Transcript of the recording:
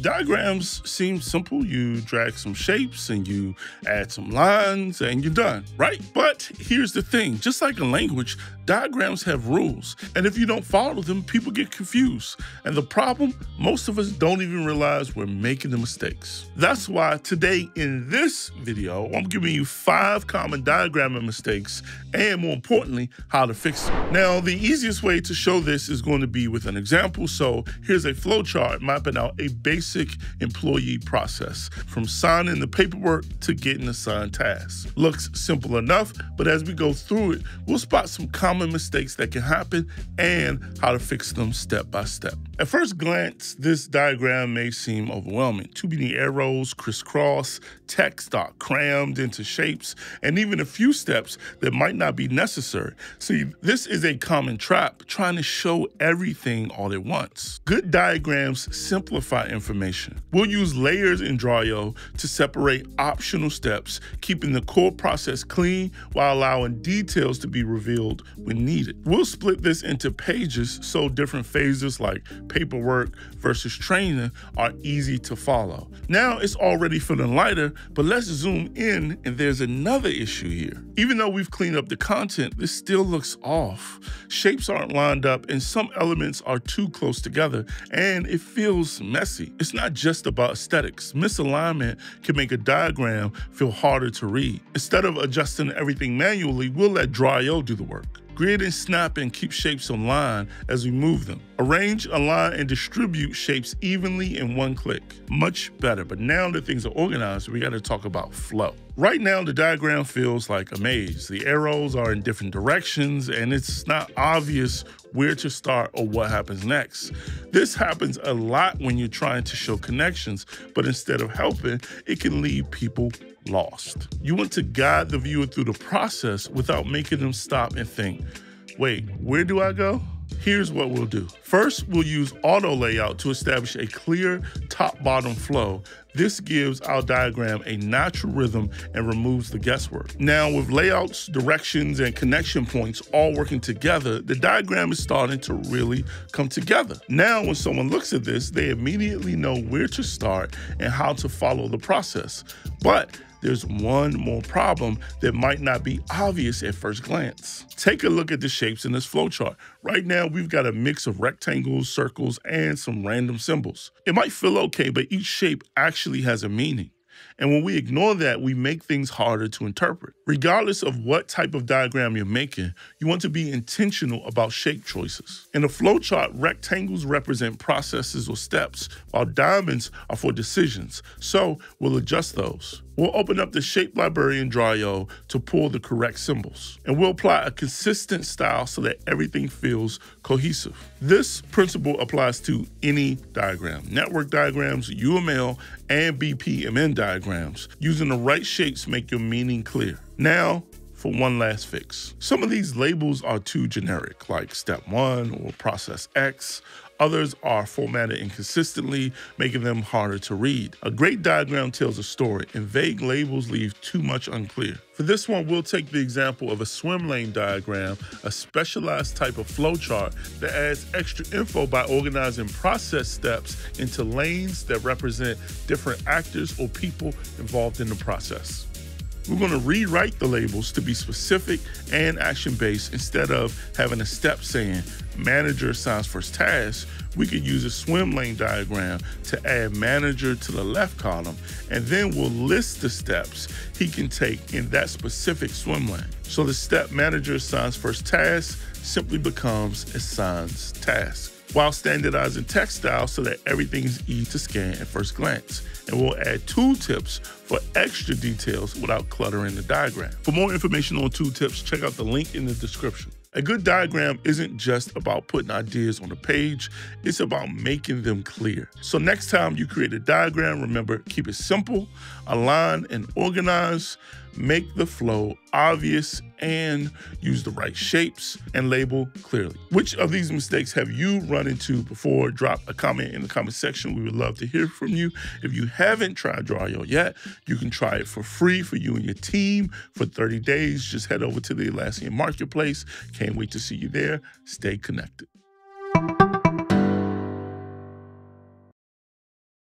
Diagrams seem simple. You drag some shapes and you add some lines and you're done, right? But here's the thing just like a language, diagrams have rules. And if you don't follow them, people get confused. And the problem, most of us don't even realize we're making the mistakes. That's why today in this video, I'm giving you five common diagramming mistakes and more importantly, how to fix them. Now, the easiest way to show this is going to be with an example. So here's a flowchart mapping out a basic basic employee process from signing the paperwork to getting assigned tasks. Looks simple enough, but as we go through it, we'll spot some common mistakes that can happen and how to fix them step by step. At first glance, this diagram may seem overwhelming. Too many arrows, crisscross, text are crammed into shapes, and even a few steps that might not be necessary. See, this is a common trap, trying to show everything all at once. Good diagrams simplify information information. We'll use layers in Draw.io to separate optional steps, keeping the core process clean while allowing details to be revealed when needed. We'll split this into pages so different phases like paperwork versus training are easy to follow. Now it's already feeling lighter, but let's zoom in and there's another issue here. Even though we've cleaned up the content, this still looks off. Shapes aren't lined up and some elements are too close together and it feels messy. It's not just about aesthetics. Misalignment can make a diagram feel harder to read. Instead of adjusting everything manually, we'll let Draw.io do the work. Grid and snap and keep shapes on line as we move them. Arrange, align, and distribute shapes evenly in one click. Much better, but now that things are organized, we gotta talk about flow. Right now, the diagram feels like a maze. The arrows are in different directions, and it's not obvious where to start or what happens next. This happens a lot when you're trying to show connections, but instead of helping, it can leave people lost. You want to guide the viewer through the process without making them stop and think, wait, where do I go? Here's what we'll do. First, we'll use auto layout to establish a clear top-bottom flow. This gives our diagram a natural rhythm and removes the guesswork. Now, with layouts, directions, and connection points all working together, the diagram is starting to really come together. Now, when someone looks at this, they immediately know where to start and how to follow the process. But there's one more problem that might not be obvious at first glance. Take a look at the shapes in this flowchart. Right now, we've got a mix of rectangles, circles, and some random symbols. It might feel okay, but each shape actually has a meaning. And when we ignore that, we make things harder to interpret. Regardless of what type of diagram you're making, you want to be intentional about shape choices. In a flowchart, rectangles represent processes or steps, while diamonds are for decisions. So we'll adjust those. We'll open up the shape library in Draw.io to pull the correct symbols. And we'll apply a consistent style so that everything feels cohesive. This principle applies to any diagram, network diagrams, UML, and BPMN diagrams. Using the right shapes make your meaning clear. Now, for one last fix. Some of these labels are too generic, like step one or process X. Others are formatted inconsistently, making them harder to read. A great diagram tells a story, and vague labels leave too much unclear. For this one, we'll take the example of a swim lane diagram, a specialized type of flowchart that adds extra info by organizing process steps into lanes that represent different actors or people involved in the process. We're going to rewrite the labels to be specific and action based instead of having a step saying manager assigns first task. We could use a swim lane diagram to add manager to the left column, and then we'll list the steps he can take in that specific swim lane. So the step manager assigns first task simply becomes assigns task while standardizing text style so that everything is easy to scan at first glance. And we'll add tooltips for extra details without cluttering the diagram. For more information on tooltips, check out the link in the description. A good diagram isn't just about putting ideas on a page, it's about making them clear. So next time you create a diagram, remember, keep it simple, align and organize, make the flow obvious, and use the right shapes and label clearly. Which of these mistakes have you run into before? Drop a comment in the comment section. We would love to hear from you. If you haven't tried Draw.io yet, you can try it for free for you and your team for 30 days. Just head over to the Atlassian Marketplace. Can't wait to see you there. Stay connected.